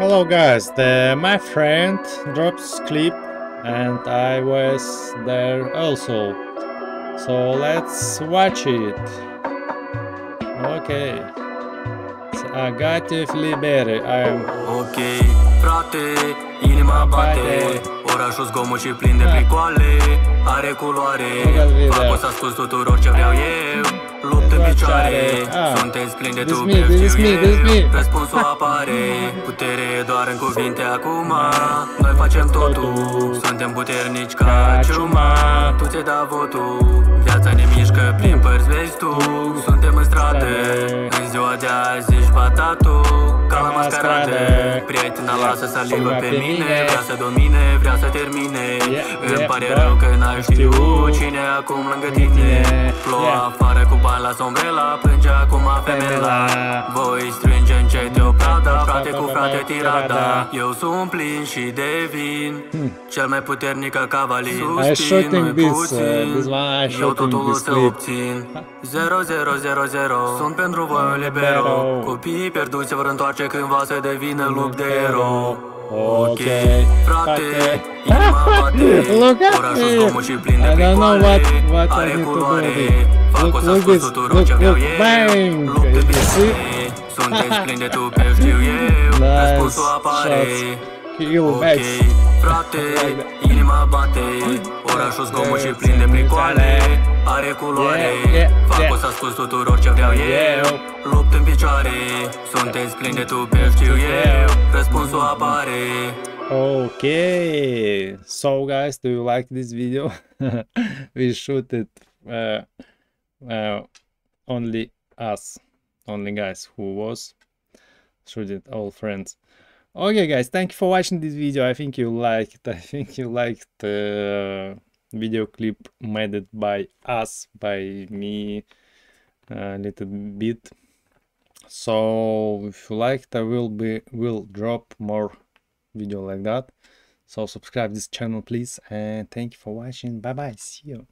Hello guys, the, my friend drops clip and I was there also. So let's watch it. Okay. It's Agatif Libere. I am Ok, frate, inima bate. Orașul zgomot și plin de plicoale Are culoare. Băgat video. Fac o să ascult tuturor ce vreau eu. Lupt în picioare Ah. Sunteți plini de This tu, me, this știu me, this me. eu Răspunsul apare Putere e doar în cuvinte acum. Noi facem totul Suntem puternici ca ciuma. Tu ți-ai dat votul Viața ne mișcă prin părți, vezi tu. Suntem în stradă. În ziua de azi ești batatul Ca la mascaradă Prietena lasă salivă pe mine Vrea să domine, vrea să termine Yeah, Îmi yeah, pare da. rău că n-ai Știu. știut Cine e acum lângă tine Ploua Yeah. afară cu bani la sombrela Plânge acum femela Voi strânge încet o prada Frate cu frate tirada Eu sunt plin și devin Cel mai puternic ca cavalir I shooting nu-i this, uh, puțin. this one I Eu shooting totul o this să clip. obțin. 0000 Sunt pentru voi un libero Libero. Copiii pierduți se vor întoarce cândva să devină lup de ero Ok, frate, frate. inima bate Look at Orașul me. zgomot și plin de I don't know plicoale what- what I Are need to do culoare. Here. Fac Look- o să look ascult this, tuturor look- ce vreau look, eu. bang. Lupt în You picioare see? Sunteți plini de tupe, știu eu. Nice Răspunsul apare. Shots. Kill Ok, Max. frate, inima bate. Orașul zgomot și plin de plicoale Are culoare. Yeah, yeah, Fac yeah. o să ascult tuturor ce vreau eu. Eu. Lupt în picioare. Sunteți plini de tupe, știu eu. Răspunsul apare. Okay, so guys, do you like this video? we shoot it uh, uh, only us, only guys who was shoot it all friends. Okay, guys, thank you for watching this video. I think you liked. I think you liked the video clip made it by us, by me, a little bit. So if you liked, I will be will drop more video like that so subscribe this channel please and thank you for watching bye bye see you